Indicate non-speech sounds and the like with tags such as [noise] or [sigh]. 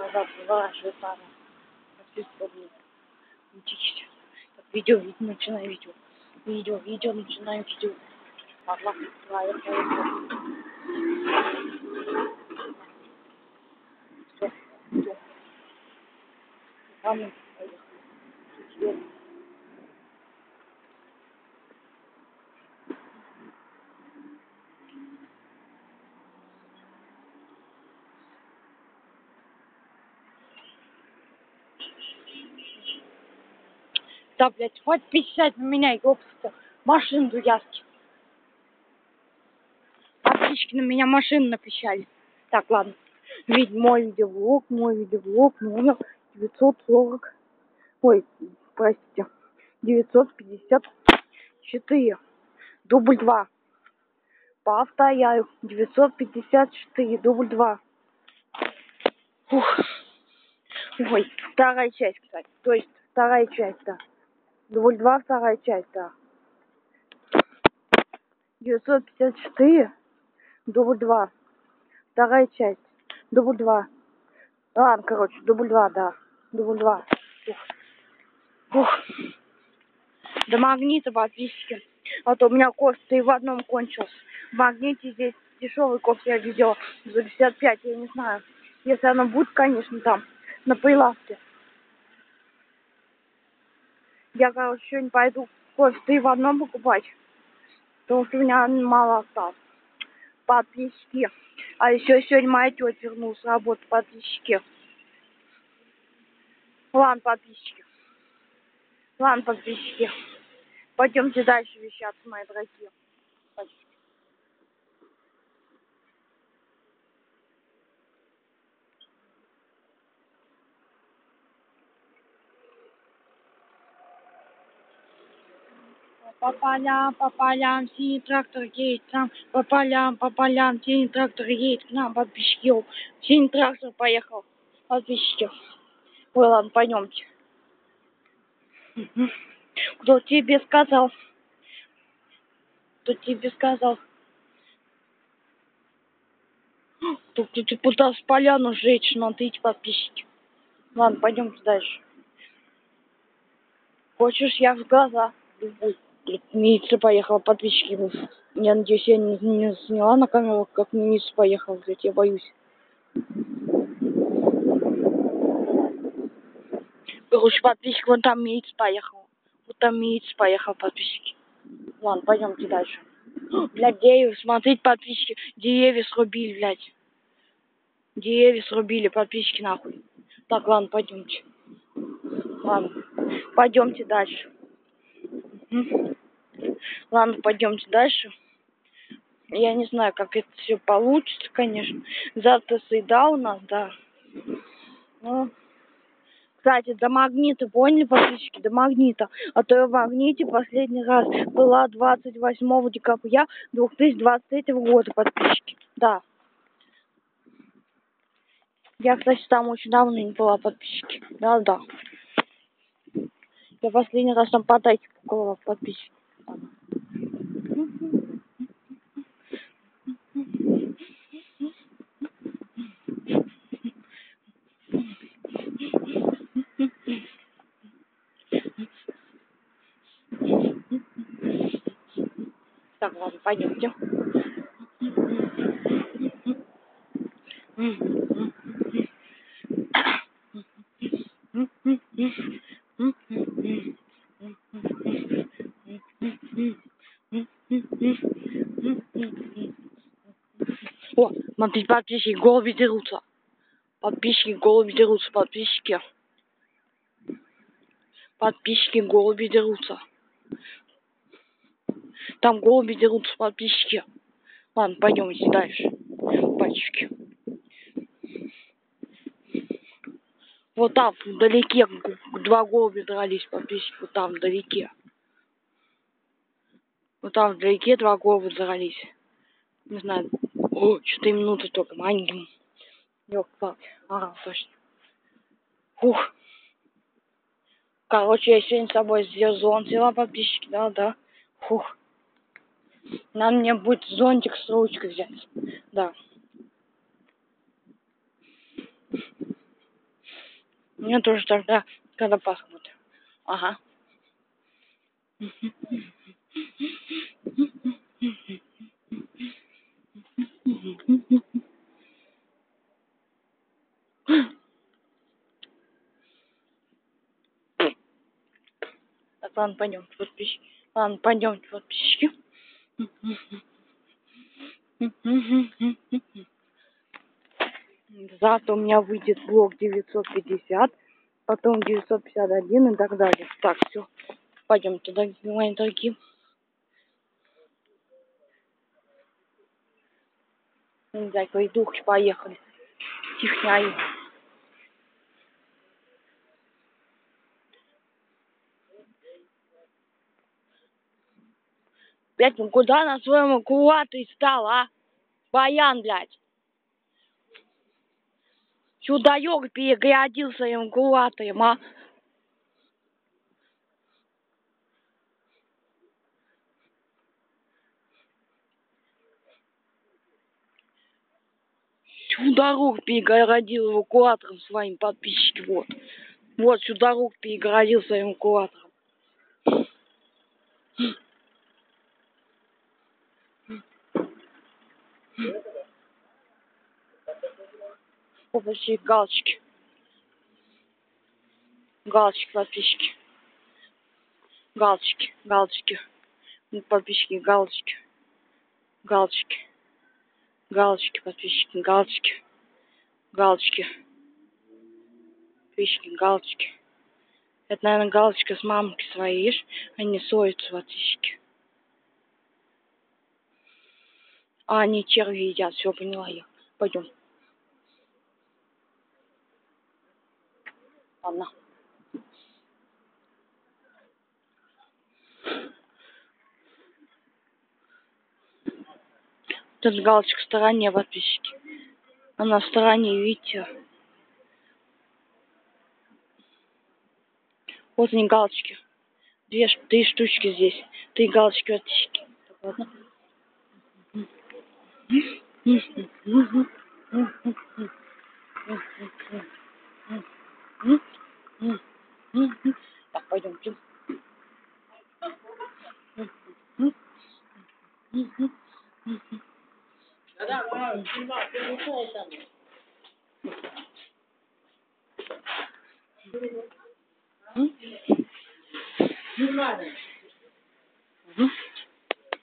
назад выворачивает надо. Как удобнее. Учитесь. Так, видео, видео, начинаю видео. Видео, видео, начинаю видео. Ладно, лайк, лайк. Все, все. Ладно, поехали. Да, блядь, хватит писать на меня, ёпста. Машину яски. Подписчики на меня машину написали. Так, ладно. Ведь мой видеоблог, мой видеоблог номер 940. Ой, простите. 954. Дубль 2. Повторяю. 954. Дубль 2. Ух. Ой, вторая часть, кстати. То есть вторая часть, да. Дубль 2, вторая часть, да. 954, дубль 2, вторая часть, дубль 2. Ладно, короче, дубль 2, да, дубль 2. Ух. Ух. До магнита подписчики. А то у меня кофе и в одном кончился. В магните здесь дешевый кофе я видел за 55, я не знаю. Если оно будет, конечно, там, на прилавке. Я, короче, сегодня пойду кофе в одном покупать. Потому что у меня мало осталось. Подписчики. А еще сегодня моя тетя вернулась с работы. Подписчики. Ладно, подписчики. Ладно, подписчики. Пойдемте дальше вещаться, мои дорогие. Спасибо. По полям, по полям, синий трактор едет к нам. По полям, по полям, синий трактор едет к нам, подписчики. Синий трактор поехал, подписчики. Ой, ладно, пойдемте. Кто тебе сказал? Кто тебе сказал? Тут ты пытался поляну сжечь, надо идти подписчики. Ладно, пойдемте дальше. Хочешь, я в глаза? Любой. Милиция поехала, подписчики. Я надеюсь, я не, не сняла на камеру, как милиция поехала, блядь, я боюсь. Короче, подписчик, вон там милиция поехал. Вот там милиция поехал, подписчики. Ладно, пойдемте дальше. [gasps] Блядь, деревья, смотрите, подписчики, деревья срубили, блядь. Деревья срубили, подписчики, нахуй. Так, ладно, пойдемте. Ладно, пойдемте дальше. Ладно, пойдемте дальше. Я не знаю, как это все получится, конечно. Завтра среда у нас, да. Ну, кстати, до магнита, поняли, подписчики, до магнита. А то я в магните последний раз была 28 декабря 2023 года, подписчики. Да. Я, кстати, там очень давно не была, подписчики. Да-да. Я последний раз там подарки покупала подписчики. Так, ладно, пойдемте. О, смотрите, подписчики, голуби дерутся. Подписчики, голуби дерутся, подписчики. Подписчики, голуби дерутся. Там голуби дерутся, подписчики. Ладно, пойдемте дальше. Пальчики. Вот там, вдалеке, два голубя дрались, подписчики, вот там, вдалеке. Вот там вдалеке два голубя дрались. Не знаю, о, 4 минуты только, маленьким. Ёлка, ага, точно. Фух. Короче, я сегодня с собой зон взяла подписчики, да, да. Фух. Надо мне будет зонтик с ручкой взять. Да. Мне тоже тогда, когда посмотрим. Ага. [laughs] Так, ладно, пойдемте, подписчики. Ладно, пойдемте, подписчики. Завтра у меня выйдет блок 950, потом 951 и так далее. Так, все. Пойдемте, дорогие мои дорогие. Ну, Дядька и дух поехали. Техняи. Блять, ну куда на своем кулатой стал, а? Баян, блядь. Чудаёк перегородил своим кулатаем, а? Всю дорогу перегородил эвакуатором своим подписчики, вот. Вот, всю дорогу перегородил своим эвакуатором. Подписчики, галочки. Галочки, подписчики. Галочки, галочки. Ну, Подписчики, галочки. Галочки. Галочки, подписчики, галочки. Галочки. Подписчики, галочки. Это, наверное, галочка с мамки своей, видишь? Они ссорятся, подписчики. А, они черви едят, все поняла я. Пойдем. Ладно. Тут галочка в стороне, подписчики. Она в стороне, видите? Вот они галочки. Две, три штучки здесь. Три галочки, подписчики. Так, пойдемте. Да-да, Mm-hmm.